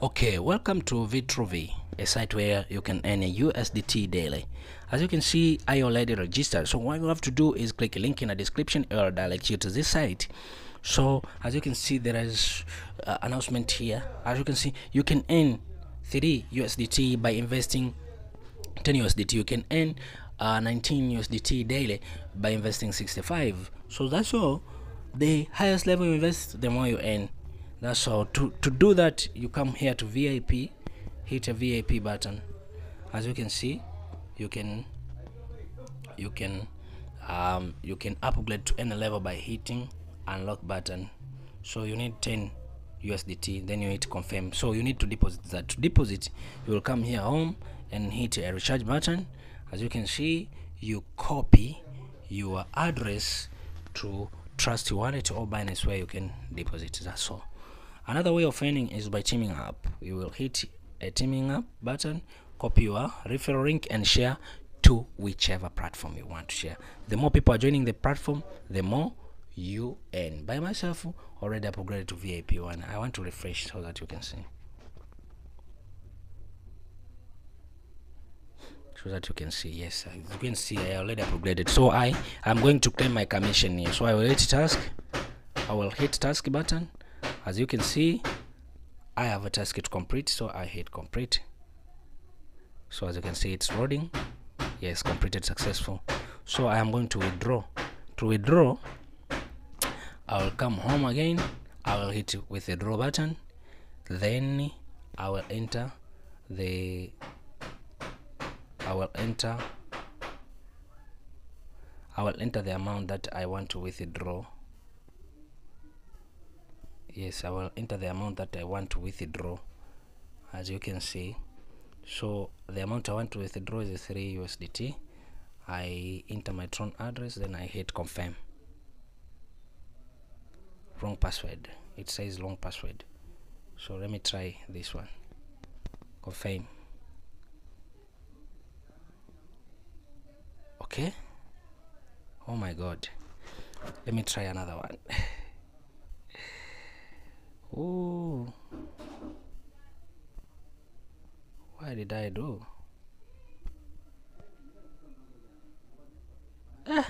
Okay, welcome to Vitruvi, a site where you can earn a USDT daily. As you can see, I already registered. So what you have to do is click a link in the description or direct you to this site. So as you can see, there is uh, announcement here. As you can see, you can earn 3 USDT by investing 10 USDT. You can earn uh, 19 USDT daily by investing 65. So that's all. The highest level you invest, the more you earn that's all. To to do that you come here to vip hit a vip button. As you can see you can you can um, you can upgrade to any level by hitting unlock button. So you need 10 usdt then you hit confirm. So you need to deposit that. To deposit you will come here home and hit a recharge button. As you can see you copy your address to trust wallet or binance where you can deposit. That's all Another way of earning is by teaming up. You will hit a teaming up button, copy your referral link and share to whichever platform you want to share. The more people are joining the platform, the more you earn. By myself, already upgraded to VIP one. I want to refresh so that you can see. So that you can see, yes, you can see I already upgraded. So I i'm going to claim my commission here. So I will hit task. I will hit task button as you can see I have a task to complete so I hit complete. So as you can see it's loading. Yes completed successful. So I am going to withdraw. To withdraw I will come home again. I will hit with the draw button. Then I will enter the I will enter I will enter the amount that I want to withdraw yes I will enter the amount that I want to withdraw as you can see. So the amount I want to withdraw is 3 USDT I enter my Tron address then I hit confirm. Wrong password. It says long password. So let me try this one. Confirm. Okay. Oh my god. Let me try another one Oh, why did I do? Ah.